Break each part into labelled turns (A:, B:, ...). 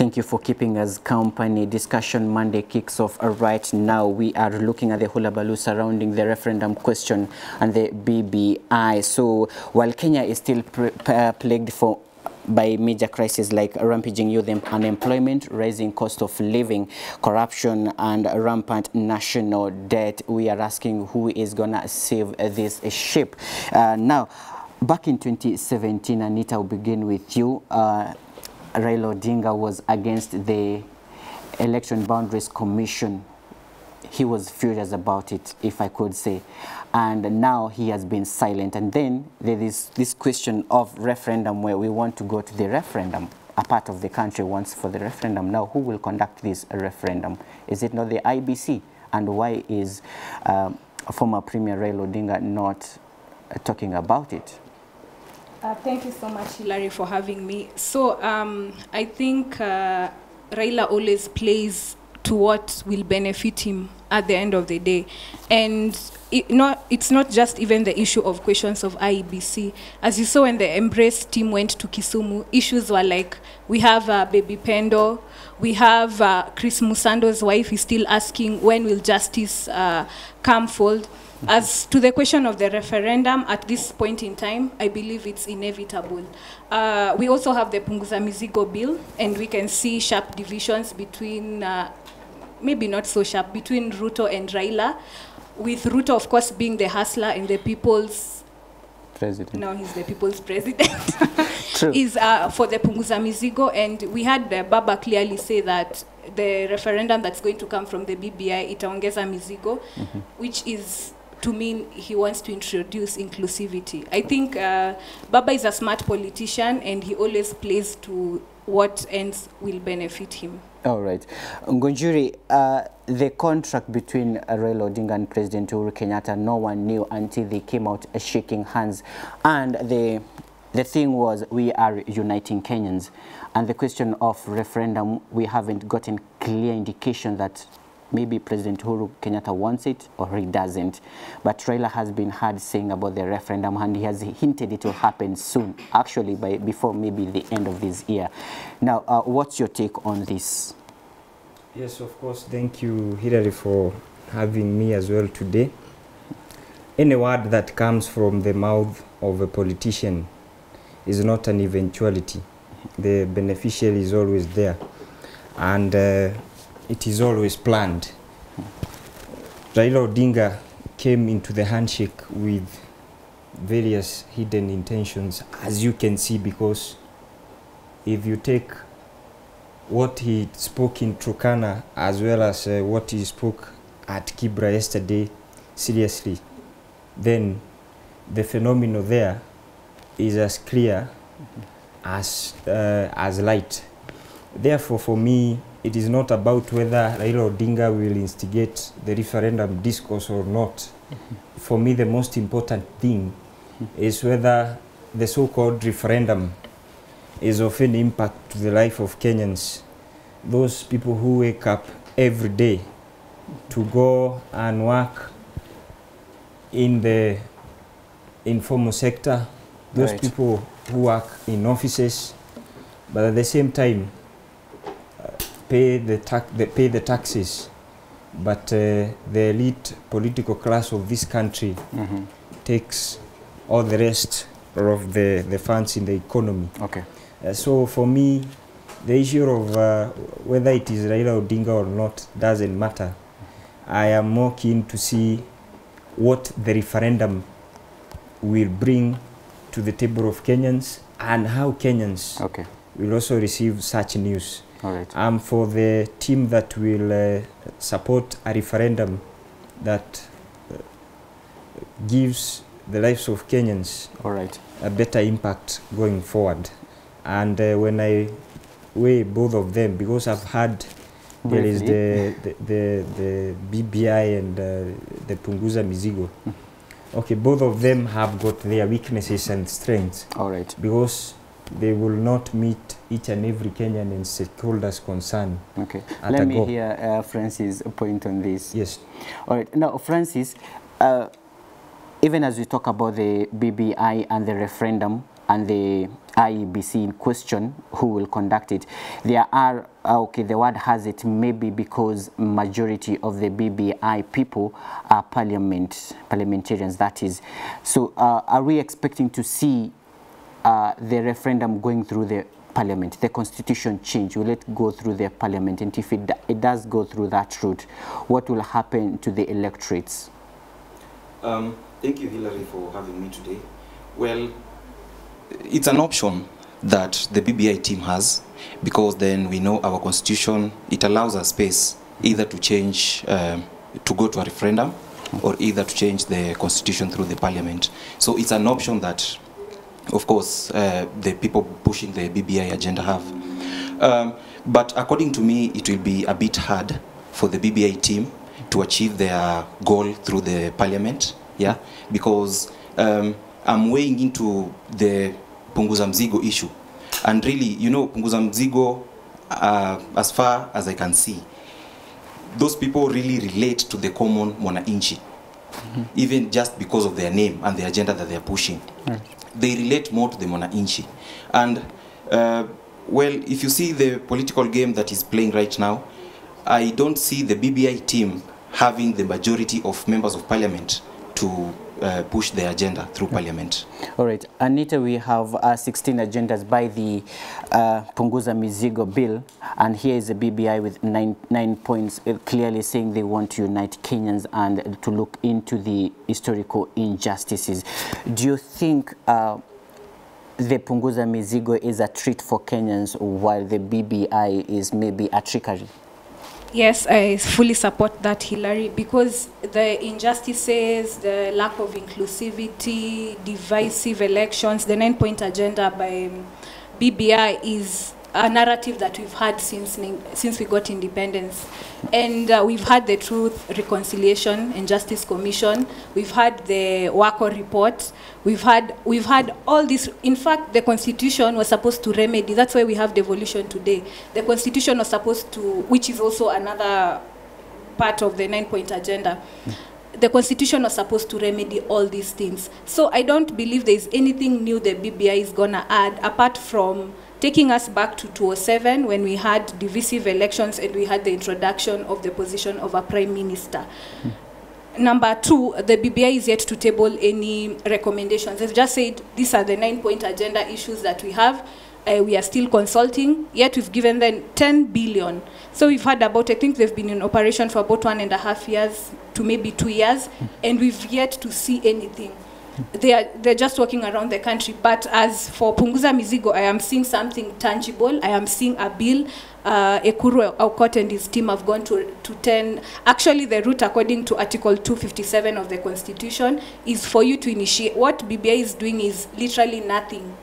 A: Thank you for keeping us company. Discussion Monday kicks off right now. We are looking at the hullabaloo surrounding the referendum question and the BBI. So while Kenya is still plagued for by major crises like rampaging youth unemployment, rising cost of living, corruption, and rampant national debt. We are asking who is going to save this ship. Uh, now, back in 2017, Anita, will begin with you. Uh, Raila Odinga was against the Election Boundaries Commission. He was furious about it, if I could say. And now he has been silent. And then there is this question of referendum where we want to go to the referendum. A part of the country wants for the referendum. Now, who will conduct this referendum? Is it not the IEBC? And why is um, former Premier Raila Odinga not uh, talking about it?
B: Uh, thank you so much, Hilary, for having me. So um, I think uh, Raila always plays to what will benefit him at the end of the day. And it not, it's not just even the issue of questions of IEBC. As you saw when the Embrace team went to Kisumu, issues were like, we have uh, Baby Pendo, we have uh, Chris Msando's wife is still asking when will justice uh, come forward. As to the question of the referendum, at this point in time, I believe it's inevitable. Uh, we also have the Punguza Mizigo bill, and we can see sharp divisions between, uh, maybe not so sharp, between Ruto and Raila, with Ruto, of course, being the hustler and the people's
A: president.
B: Now he's the people's president.
A: True.
B: is uh, for the Punguza Mizigo, and we had uh, Baba clearly say that the referendum that's going to come from the BBI, itaongeza mizigo, which is to mean he wants to introduce inclusivity. I think uh, Baba is a smart politician and he always plays to what ends will benefit him.
A: All right. Ngunjuri, uh, the contract between Raila Odinga and President Uhuru Kenyatta, no one knew until they came out uh, shaking hands. And the, the thing was, we are uniting Kenyans. And the question of referendum, we haven't gotten clear indication that maybe President Uhuru Kenyatta wants it or he doesn't. But Raila has been heard saying about the referendum and he has hinted it will happen soon, actually by before maybe the end of this year. Now, uh, what's your take on this?
C: Yes, of course. Thank you, Hilary, for having me as well today. Any word that comes from the mouth of a politician is not an eventuality. The beneficiary is always there. And uh, it is always planned. Raila Odinga came into the handshake with various hidden intentions, as you can see, because if you take what he spoke in trukana as well as uh, what he spoke at Kibra yesterday seriously, then the phenomenon there is as clear mm -hmm. as, uh, as light. Therefore, for me, it is not about whether Raila Odinga will instigate the referendum discourse or not. For me, the most important thing is whether the so-called referendum is of any impact to the life of Kenyans. Those people who wake up every day to go and work in the informal sector, those
A: Right.
C: people who work in offices, but at the same time pay the tax, the, pay the taxes. But uh, the elite political class of this country
A: Mhm.
C: takes all the rest of the, the funds in the economy.
A: Okay.
C: Uh, so for me, the issue of uh, whether it is Raila Odinga or not doesn't matter. I am more keen to see what the referendum will bring to the table of Kenyans and how Kenyans
A: Okay.
C: will also receive such news.
A: All right.
C: Um, for the team that will uh, support a referendum that uh, gives the lives of Kenyans
A: All right.
C: a better impact going forward. And uh, when I weigh both of them, because I've had there is the, the, the, the BBI and uh, the Punguza Mizigo. Okay, both of them have got their weaknesses and strengths
A: All right.
C: because they will not meet each and every Kenyan and stakeholders concern.
A: Okay. Let me
C: go.
A: hear uh, Francis' point on this.
C: Yes.
A: All right. Now, Francis, uh, even as we talk about the BBI and the referendum, and the IEBC in question who will conduct it. There are, uh, okay, the word has it maybe because majority of the BBI people are parliament, parliamentarians, that is. So uh, are we expecting to see uh, the referendum going through the parliament, the constitution change, will it go through the parliament? And if it, it does go through that route, what will happen to the electorates?
D: Um, thank you, Hillary, for having me today. Well, it's an option that the BBI team has because then we know our constitution, it allows us space either to change, um, to go to a referendum or either to change the constitution through the parliament. So it's an option that, of course, uh, the people pushing the BBI agenda have. Um, but according to me, it will be a bit hard for the BBI team to achieve their goal through the parliament, yeah, because um, I'm weighing into the punguza mzigo issue, and really, you know, punguza mzigo, uh, as far as I can see, those people really relate to the common mwananchi, even just because of their name and the agenda that they are pushing. They relate more to the mwananchi, and uh, well, if you see the political game that is playing right now, I don't see the BBI team having the majority of members of parliament to uh, push their agenda through parliament.
A: All right, Anita, we have uh, 16 agendas by the uh, Punguza Mizigo bill, and here is a BBI with nine, nine points uh, clearly saying they want to unite Kenyans and to look into the historical injustices. Do you think uh, the Punguza Mizigo is a treat for Kenyans while the BBI is maybe a trickery?
B: Yes, I fully support that, Hillary, because the injustices, the lack of inclusivity, divisive elections, the nine point agenda by BBI is a narrative that we've had since, since we got independence. And uh, we've had the Truth, Reconciliation and Justice Commission, we've had the Waki report, we've had, we've had all this. In fact, the Constitution was supposed to remedy, that's why we have devolution today. The Constitution was supposed to, which is also another part of the nine point agenda. The constitution was supposed to remedy all these things. So I don't believe there's anything new the BBI is going to add apart from taking us back to 2007 when we had divisive elections and we had the introduction of the position of a prime minister. Number two, the BBI is yet to table any recommendations. They've just said these are the nine point agenda issues that we have. Uh, we are still consulting, yet we've given them 10 billion. So we've had about, I think they've been in operation for about one and a half years to maybe two years, and we've yet to see anything. They are, they're just walking around the country. But as for Punguza Mizigo, I am seeing something tangible. I am seeing a bill. Uh, Ekuru Aukot and his team have gone to, to 10. Actually, the route, according to Article 257 of the Constitution, is for you to initiate. What BBI is doing is literally nothing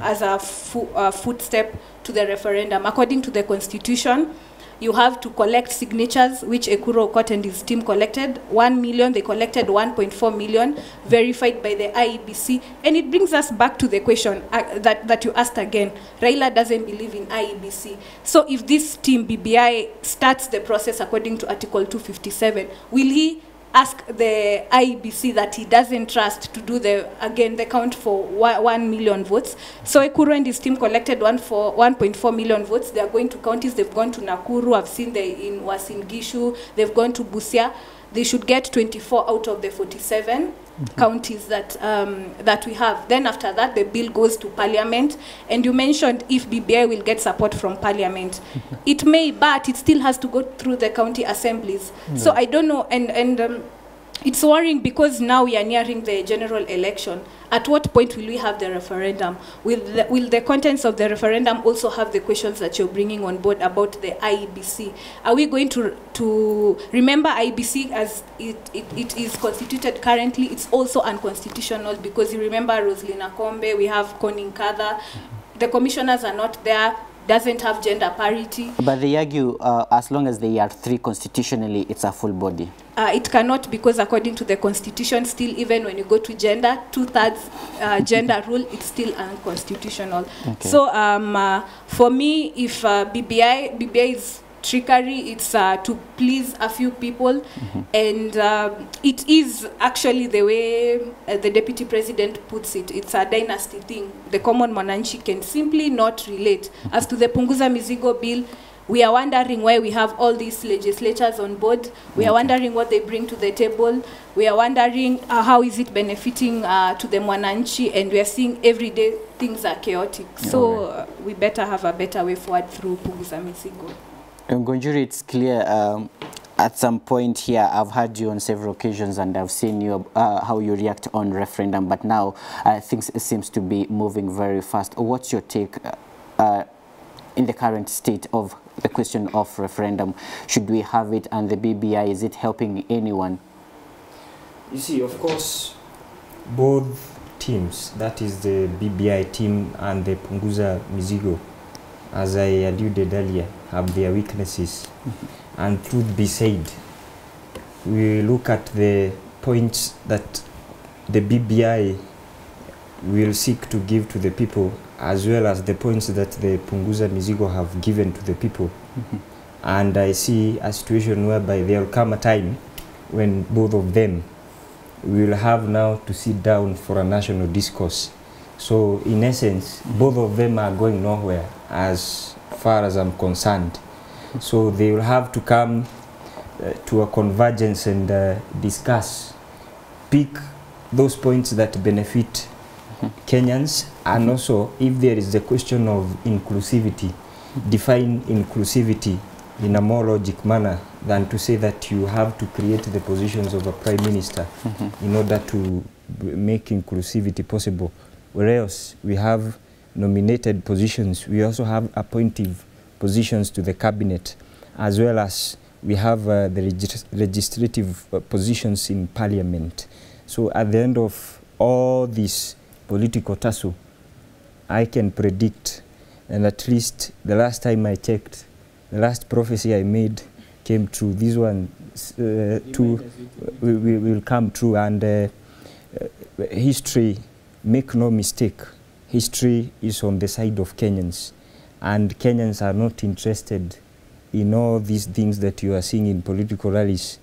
B: as a fo- uh, footstep to the referendum. According to the Constitution, you have to collect signatures, which Ekuru Aukot and his team collected. One million, they collected 1.4 million, verified by the IEBC. And it brings us back to the question uh, that, that you asked again. Raila doesn't believe in IEBC. So if this team, BBI, starts the process according to Article 257, will he ask the IEBC that he doesn't trust to do the again the count for 1 million votes. So Ekuru and his team collected one for 1.4 million votes. They are going to counties. They've gone to Nakuru. I've seen they in Uasin Gishu. They've gone to Busia. They should get 24 out of the 47 counties that um, that we have. Then after that, the bill goes to Parliament. And you mentioned if BBI will get support from Parliament, it may, but it still has to go through the county assemblies. So I don't know. And and um, it's worrying because now we are nearing the general election. At what point will we have the referendum? Will the, will the contents of the referendum also have the questions that you're bringing on board about the IEBC? Are we going to to remember IEBC as it, it, it is constituted currently? It's also unconstitutional because you remember Roselyn Akombe, we have Connie Nkatha. The commissioners are not there. Doesn't have gender parity.
A: But they argue uh, as long as they are three constitutionally, it's a full body.
B: Uh, it cannot because according to the constitution still even when you go to gender two-thirds uh, gender rule it's still unconstitutional
A: Okay.
B: so um, uh, for me if uh, bbi bbi is trickery. It's uh, to please a few people, and um it is actually the way uh, the deputy president puts it. It's a dynasty thing. The common Mwananchi can simply not relate. As to the Punguza Mizigo bill, we are wondering why we have all these legislatures on board. We are wondering what they bring to the table. We are wondering uh, how is it benefiting uh, to the Mwananchi, and we are seeing every day things are chaotic. So uh, we better have a better way forward through Punguza Mizigo.
A: Ngonjuri, it's clear um, at some point here, I've heard you on several occasions and I've seen you uh, how you react on referendum, but now uh, things seems to be moving very fast. What's your take uh, uh, in the current state of the question of referendum? Should we have it and the BBI, is it helping anyone?
C: You see, of course, both teams, that is the BBI team and the Punguza Mizigo, as I alluded earlier, have their weaknesses. And truth be said, we look at the points that the BBI will seek to give to the people, as well as the points that the Punguza Mizigo have given to the people. And I see a situation whereby there will come a time when both of them will have now to sit down for a national discourse. So, in essence, both of them are going nowhere as far as I'm concerned. So, they will have to come uh, to a convergence and uh, discuss, pick those points that benefit mm -hmm. Kenyans, and also if there is the question of inclusivity, define inclusivity in a more logic manner than to say that you have to create the positions of a prime minister in order to make inclusivity possible. Whereas we have nominated positions, we also have appointive positions to the cabinet, as well as we have uh, the regis- legislative uh, positions in parliament. So at the end of all this political tussle, I can predict, and at least the last time I checked, the last prophecy I made came true. This one uh, too will, will come true, and uh, uh, history, make no mistake, history is on the side of Kenyans, and Kenyans are not interested in all these things that you are seeing in political rallies,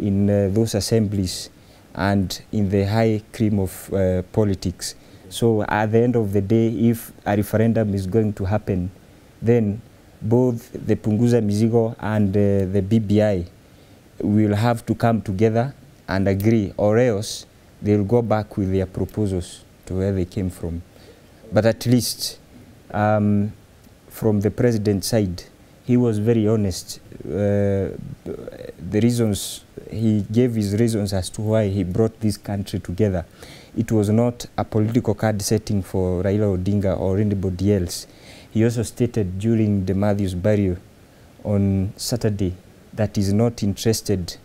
C: in uh, those assemblies, and in the high cream of uh, politics. So at the end of the day, if a referendum is going to happen, then both the Punguza Mizigo and uh, the BBI will have to come together and agree, or else they'll go back with their proposals to where they came from. But at least um, from the president's side, he was very honest. Uh, the reasons, he gave his reasons as to why he brought this country together. It was not a political card setting for Raila Odinga or anybody else. He also stated during the Matthews burial on Saturday that he's not interested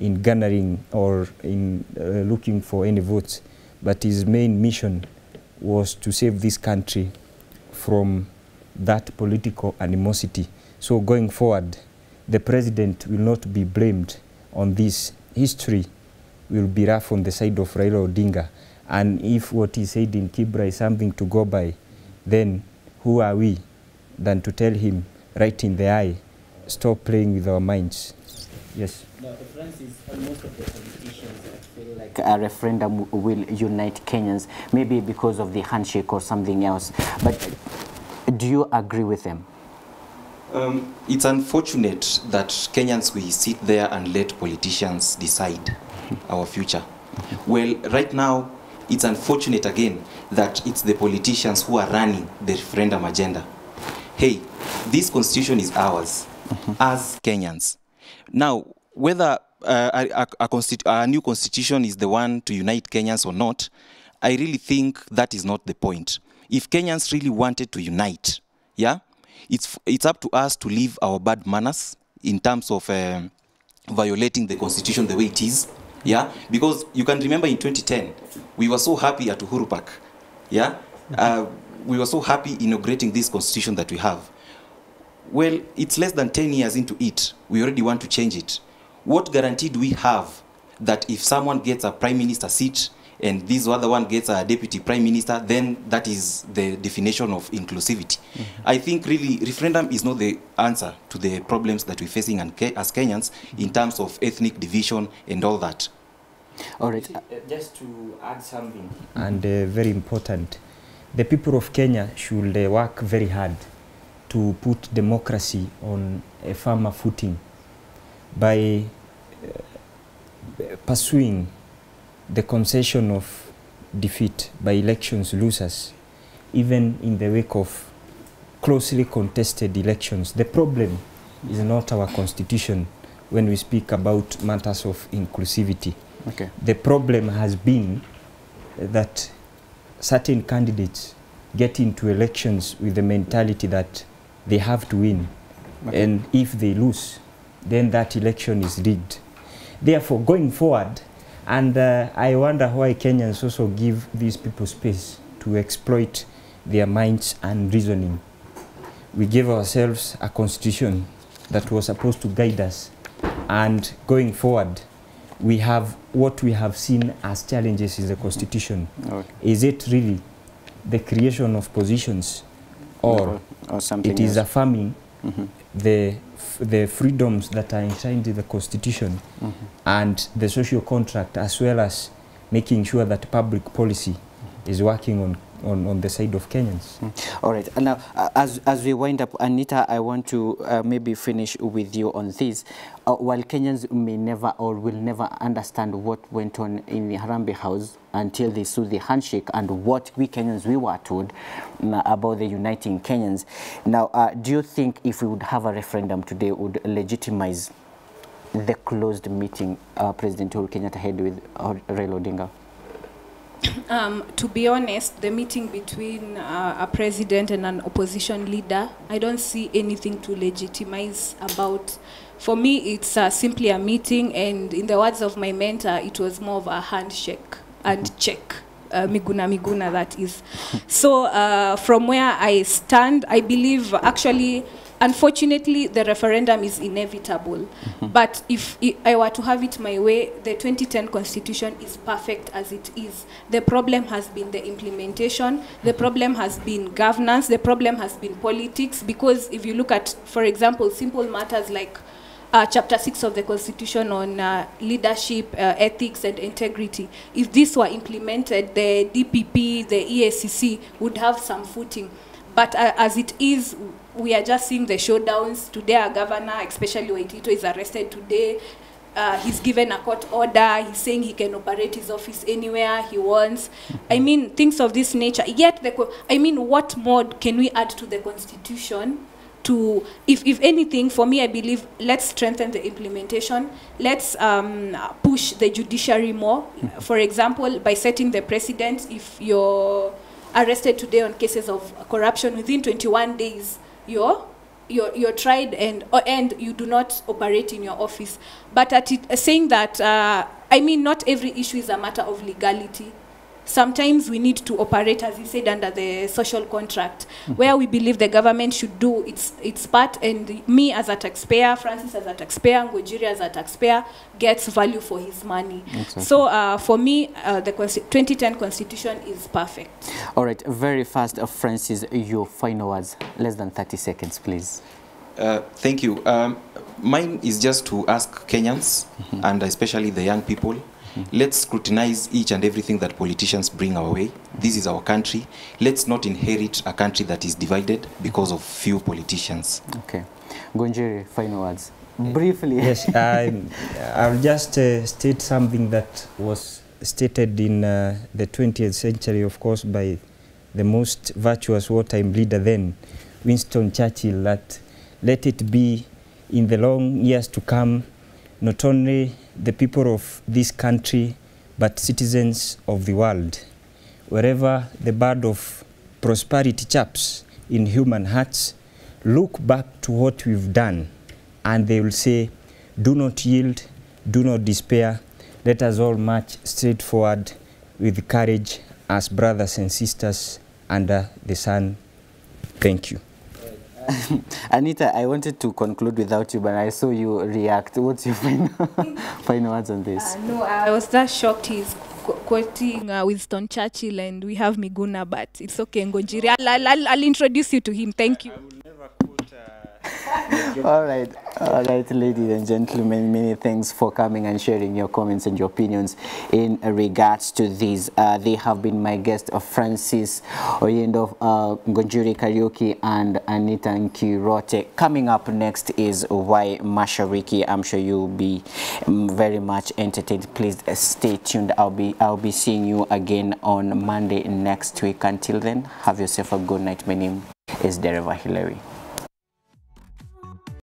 C: in garnering or in uh, looking for any votes, but his main mission was to save this country from that political animosity. So going forward, the president will not be blamed on this. History will be rough on the side of Raila Odinga. And if what he said in Kibra is something to go by, then who are we than to tell him right in the eye, stop playing with our minds? Yes.
A: No, the difference is most of the politicians feel like a referendum will unite Kenyans, maybe because of the handshake or something else. But do you agree with them?
D: Um, it's unfortunate that Kenyans we sit there and let politicians decide our future. Well, right now, it's unfortunate again that it's the politicians who are running the referendum agenda. Hey, this constitution is ours as Kenyans. Now, whether uh, a, a, a, new constitution is the one to unite Kenyans or not, I really think that is not the point. If Kenyans really wanted to unite, yeah, it's it's up to us to leave our bad manners in terms of um, violating the constitution the way it is, yeah. Because you can remember in 2010, we were so happy at Uhuru Park, yeah. Uh, we were so happy inaugurating this constitution that we have. Well, it's less than 10 years into it. We already want to change it. What guarantee do we have that if someone gets a prime minister seat and this other one gets a deputy prime minister, then that is the definition of inclusivity. I think really referendum is not the answer to the problems that we're facing as Kenyans in terms of ethnic division and all that.
A: All right.
C: Uh, Just to add something, and uh, very important, the people of Kenya should uh, work very hard to put democracy on a firmer footing by uh, pursuing the concession of defeat by elections losers, even in the wake of closely contested elections. The problem is not our constitution when we speak about matters of inclusivity.
A: Okay.
C: The problem has been that certain candidates get into elections with the mentality that they have to win.
A: Okay.
C: And if they lose, then that election is rigged. Therefore, going forward, and uh, I wonder why Kenyans also give these people space to exploit their minds and reasoning. We gave ourselves a constitution that was supposed to guide us, and going forward, we have what we have seen as challenges in the constitution.
A: Okay.
C: Is it really the creation of positions, or
A: or something
C: it is
A: else.
C: affirming
A: mm
C: -hmm. the the freedoms that are enshrined in the constitution
A: mm -hmm.
C: and the social contract as well as making sure that public policy is working on, on, on the side of Kenyans. Mm.
A: All right. And now, uh, as, as we wind up, Anita, I want to uh, maybe finish with you on this. Uh, while Kenyans may never or will never understand what went on in the Harambe House until they saw the handshake and what we Kenyans we were told uh, about the uniting Kenyans. Now, uh, do you think if we would have a referendum today, would legitimize the closed meeting uh, President Uhuru Kenyatta had with Raila Odinga?
B: Um, to be honest, the meeting between uh, a president and an opposition leader, I don't see anything to legitimize about. For me, it's uh, simply a meeting, and in the words of my mentor, it was more of a handshake and check. Uh, miguna miguna that is so uh, from where i stand i believe actually unfortunately the referendum is inevitable. But if i were to have it my way the 2010 constitution is perfect as it is. The problem has been the implementation. The problem has been governance. The problem has been politics. Because if you look at for example simple matters like uh, chapter 6 of the constitution on uh, leadership uh, ethics and integrity if this were implemented the dpp the EACC would have some footing. But uh, as it is we are just seeing the showdowns. Today our governor especially waititu is arrested today. Uh, he's given a court order. He's saying he can operate his office anywhere he wants. I mean things of this nature. Yet the co- i mean what more can we add to the constitution to if, if anything for me i believe let's strengthen the implementation. Let's um, push the judiciary more. For example by setting the precedent if you're arrested today on cases of corruption within 21 days you're you're, you're tried and and you do not operate in your office. But at it, uh, saying that uh, i mean not every issue is a matter of legality sometimes we need to operate as you said under the social contract where we believe the government should do its its part and me as a taxpayer francis as a taxpayer ngojiri as a taxpayer gets value for his money
A: Exactly.
B: so uh, for me uh, the consti- 2010 constitution is perfect
A: All right, very fast, uh, Francis, your final words. Less than 30 seconds, please.
D: Uh, thank you. Um, mine is just to ask Kenyans and especially the young people. Let's scrutinize each and everything that politicians bring our way. This is our country. Let's not inherit a country that is divided because of few politicians.
A: Okay. Gonjeri, final words. Briefly.
C: Yes, I, I'll just uh, state something that was stated in uh, the 20th century, of course, by the most virtuous wartime leader then, Winston Churchill, that let it be in the long years to come, not only the people of this country, but citizens of the world. Wherever the bird of prosperity chaps in human hearts, look back to what we've done and they will say, Do not yield, do not despair. Let us all march straight forward with courage as brothers and sisters under the sun. Thank you.
A: Anita, I wanted to conclude without you, but I saw you react. What's your final, final words on this?
B: Uh, no, I was just shocked he's qu- quoting uh, Winston Churchill and we have Miguna, but it's okay, Ngonjiri. I'll, I'll, I'll, I'll introduce you to him. Thank you.
A: All right, all right, ladies and gentlemen, many thanks for coming and sharing your comments and your opinions in regards to these. Uh, they have been my guest of Francis Oyendo, uh, Ngonjuri Karaoke and Anita Nkirote. Coming up next is Why Mashariki. I'm sure you'll be mm, very much entertained. Please uh, stay tuned. I'll be I'll be seeing you again on Monday next week. Until then, have yourself a good night. My name is Dereva Hillary.